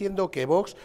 diciendo que Vox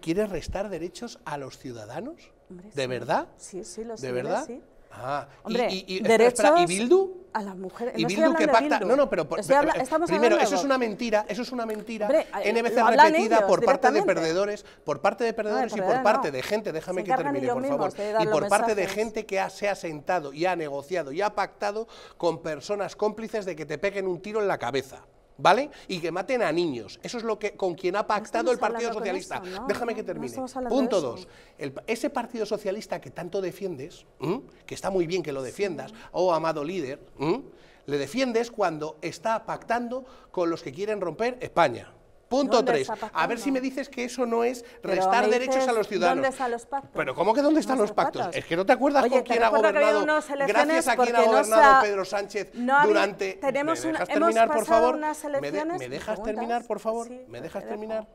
quiere restar derechos a los ciudadanos? Hombre, ¿De sí. verdad? Sí, sí, los ¿De verdad? sí. Ah, y- Hombre, y, y- espera, espera, ¿y derechos Bildu? a las mujeres. ¿Y No Bildu que pacta? Bildu. No, no, pero por- habla- primero, eso es una mentira, eso es una mentira. Hombre, NBC lo hablan repetida ellos por parte de perdedores, por parte de perdedores y por perdedores parte no. de gente, déjame Se que termine, por favor, y por parte de mensajes. gente que ha- se ha sentado y ha negociado y ha pactado con personas cómplices de que te peguen un tiro en la cabeza. ¿Vale? Y que maten a niños. Eso es lo que con quien ha pactado el Partido Socialista. eso, no, Déjame que termine. Punto dos. El- ese Partido Socialista que tanto defiendes, ¿m? que está muy bien que lo defiendas, oh amado líder, ¿m? le defiendes cuando está pactando con los que quieren romper España. Punto ¿Dónde 3. está A ver si me dices que eso no es restar derechos a los ciudadanos. ¿dónde están los pactos? Pero ¿cómo que dónde están los pactos? pactos. Es que no te acuerdas Oye, con quién ha gobernado, gracias a quién ha no gobernado Pedro Sánchez no durante... tenemos ¿Me dejas terminar, por favor? unas ¿Me, de- elecciones, ¿me ¿me dejas terminar, por favor? Sí, ¿Me dejas te terminar?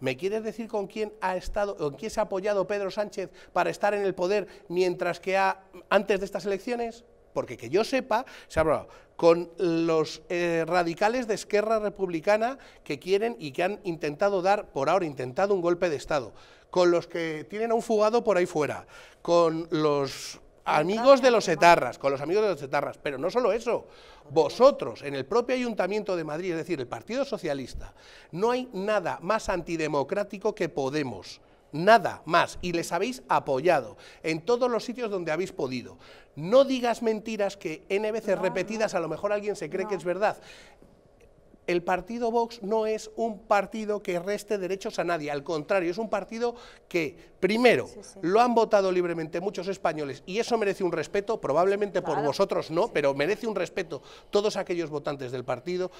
¿Me quieres decir con quién ha estado, con quién se ha apoyado Pedro Sánchez para estar en el poder mientras que ha, antes de estas elecciones? Porque que yo sepa, se ha hablado con los eh, radicales de Esquerra Republicana que quieren y que han intentado dar, por ahora, intentado un golpe de Estado, con los que tienen a un fugado por ahí fuera, con los amigos de los etarras, con los amigos de los etarras, pero no solo eso, vosotros en el propio Ayuntamiento de Madrid, es decir, el Partido Socialista, no hay nada más antidemocrático que Podemos. Nada más, y les habéis apoyado en todos los sitios donde habéis podido. No digas mentiras que N veces repetidas a lo mejor alguien se cree que es verdad. El partido Vox no es un partido que reste derechos a nadie, al contrario, es un partido que, primero, lo han votado libremente muchos españoles y eso merece un respeto, probablemente por vosotros no, pero merece un respeto todos aquellos votantes del partido.